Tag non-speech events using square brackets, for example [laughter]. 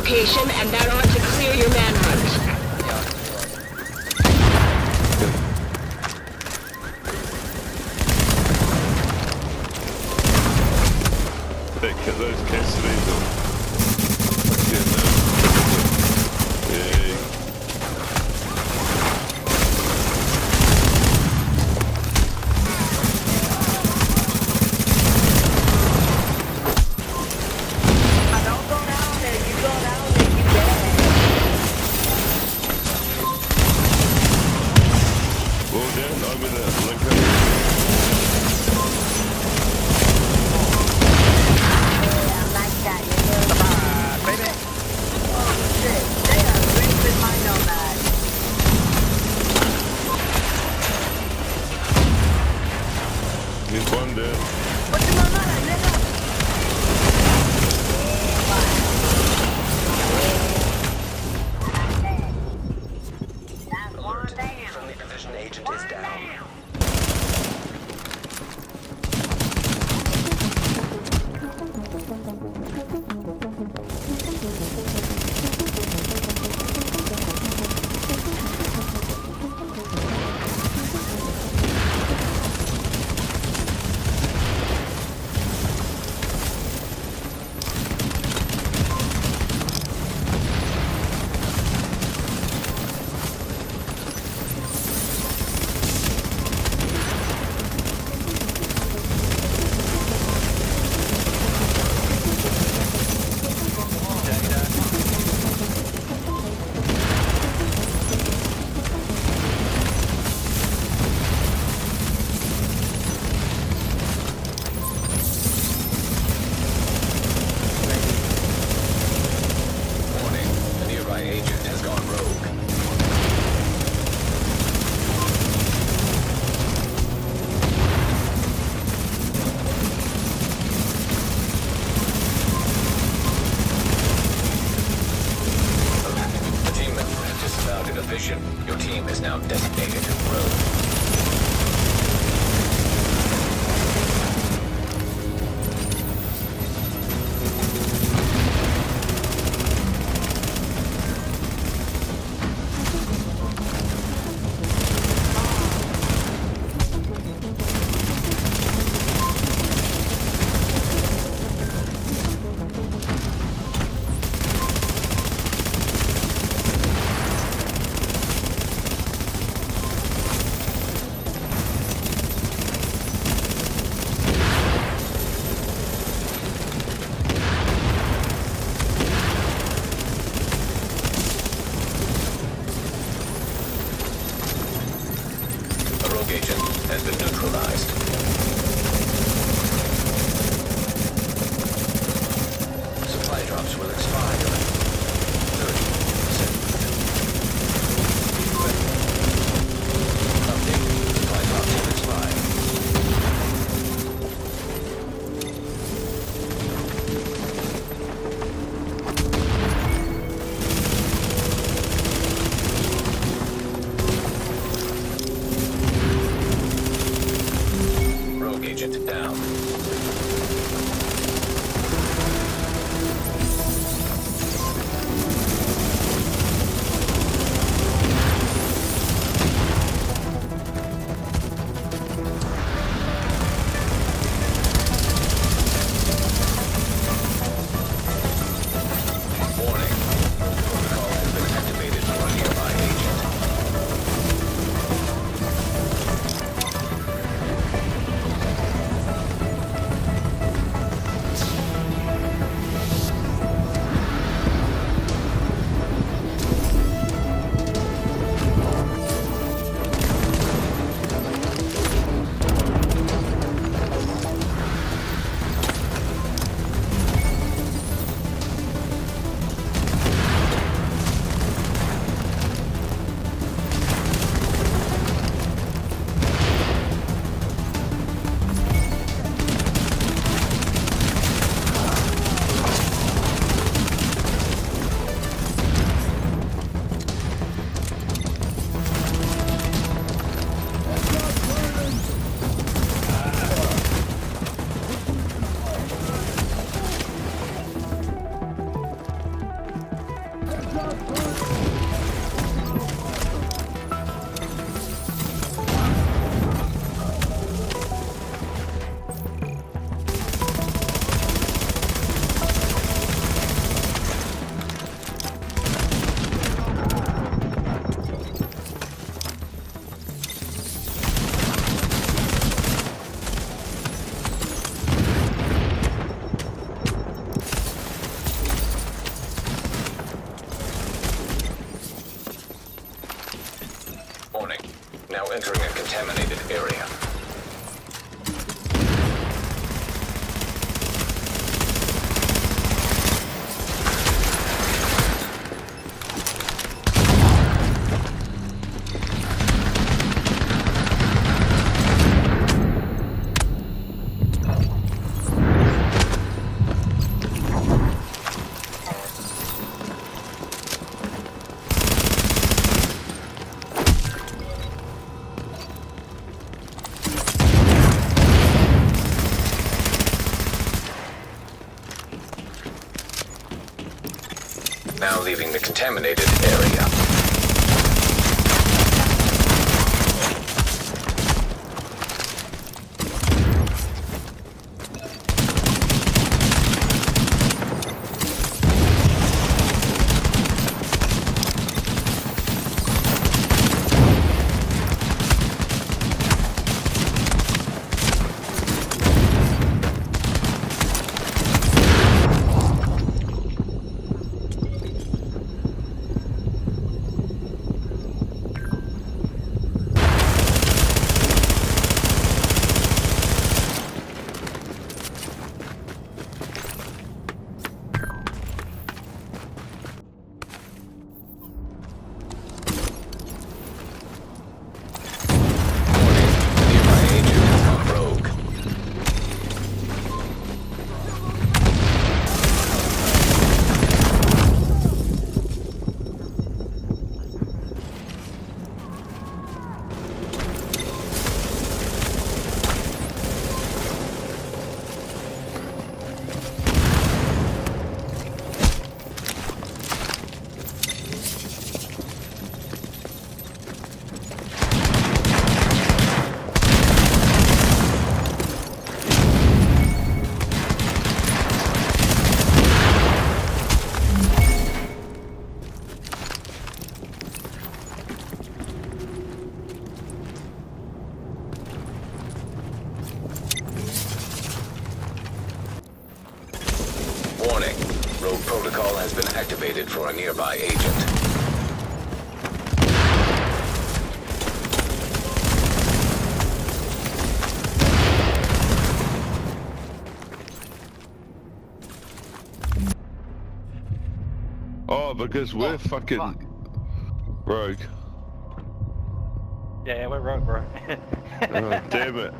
location and that ought to clear your manhunt. Вот ты team is now designated. Contaminated area. Now leaving the contaminated area. Activated for a nearby agent. Oh, because we're Oh, fucking fuck. rogue. Yeah, yeah, we're rogue, bro. [laughs] Oh, damn it.